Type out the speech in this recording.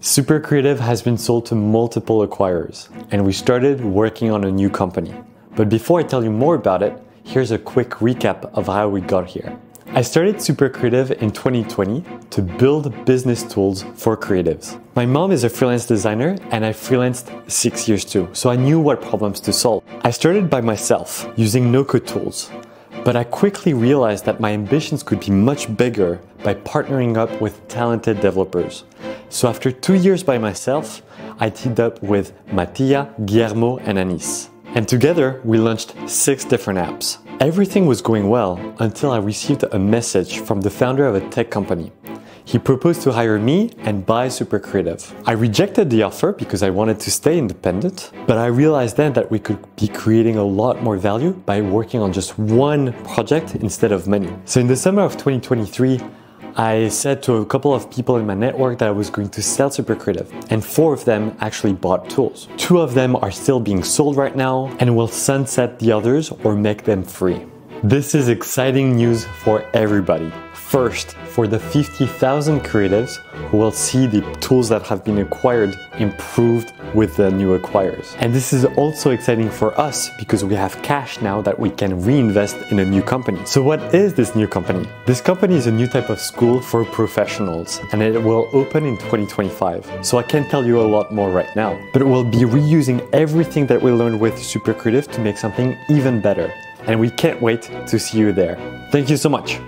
Supercreative has been sold to multiple acquirers, and we started working on a new company. But before I tell you more about it, here's a quick recap of how we got here. I started Supercreative in 2020 to build business tools for creatives. My mom is a freelance designer and I freelanced six years too, so I knew what problems to solve. I started by myself using no-code tools, but I quickly realized that my ambitions could be much bigger by partnering up with talented developers. So after two years by myself, I teamed up with Mattia, Guillermo, and Anis. And together, we launched six different apps. Everything was going well until I received a message from the founder of a tech company. He proposed to hire me and buy Supercreative. I rejected the offer because I wanted to stay independent, but I realized then that we could be creating a lot more value by working on just one project instead of many. So in the summer of 2023, I said to a couple of people in my network that I was going to sell Supercreative, and four of them actually bought tools. Two of them are still being sold right now and will sunset the others or make them free. This is exciting news for everybody. First, for the 50,000 creatives who will see the tools that have been acquired improved with the new acquirers. And this is also exciting for us because we have cash now that we can reinvest in a new company. So what is this new company? This company is a new type of school for professionals and it will open in 2025. So I can't tell you a lot more right now, but we'll be reusing everything that we learned with Supercreative to make something even better. And we can't wait to see you there. Thank you so much.